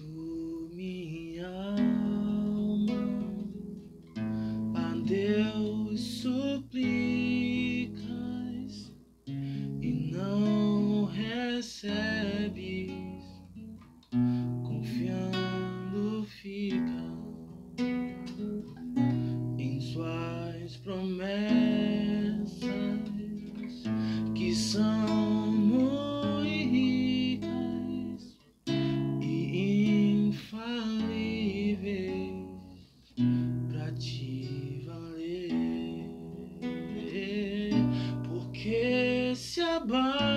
Tu, minha alma, a Deus suplicas e não recebes, confiando fica em suas promessas porque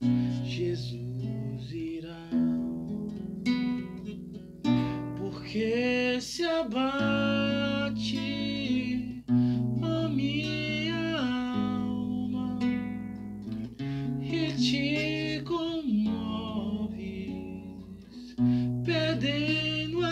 Jesus irá. Porque se abate a minha alma e te comoves, perdendo